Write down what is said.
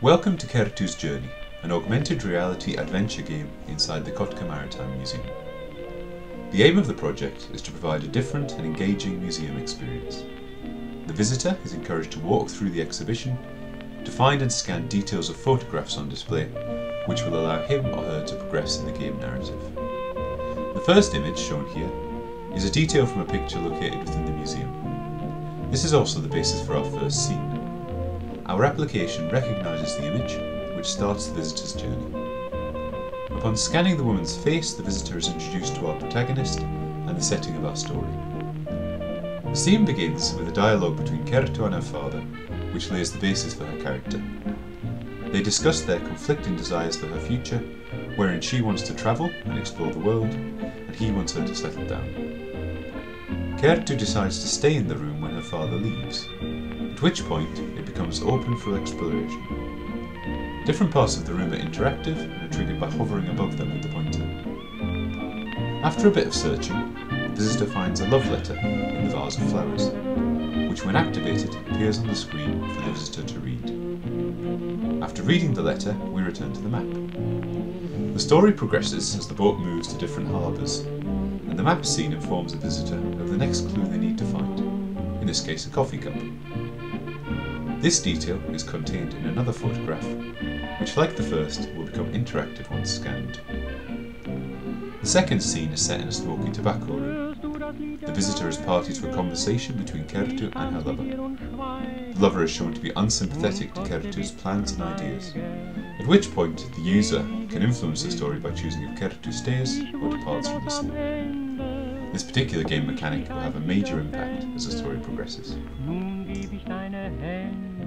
Welcome to Kerttu's Journey, an augmented reality adventure game inside the Kotka Maritime Museum. The aim of the project is to provide a different and engaging museum experience. The visitor is encouraged to walk through the exhibition, to find and scan details of photographs on display, which will allow him or her to progress in the game narrative. The first image, shown here, is a detail from a picture located within the museum. This is also the basis for our first scene. Our application recognises the image, which starts the visitor's journey. Upon scanning the woman's face, the visitor is introduced to our protagonist and the setting of our story. The scene begins with a dialogue between Kerttu and her father, which lays the basis for her character. They discuss their conflicting desires for her future, wherein she wants to travel and explore the world, and he wants her to settle down. Kerttu decides to stay in the room when her father leaves, at which point it becomes open for exploration. Different parts of the room are interactive and are triggered by hovering above them with the pointer. After a bit of searching, the visitor finds a love letter in the vase of flowers, which when activated appears on the screen for the visitor to read. After reading the letter, we return to the map. The story progresses as the boat moves to different harbours, and the map scene informs the visitor of the next clue they need to find, in this case a coffee cup. This detail is contained in another photograph, which like the first will become interactive once scanned. The second scene is set in a smoky tobacco room. The visitor is party to a conversation between Kerttu and her lover. The lover is shown to be unsympathetic to Kerttu's plans and ideas, at which point the user can influence the story by choosing if Kerttu stays or departs from the scene. This particular game mechanic will have a major impact as the story progresses.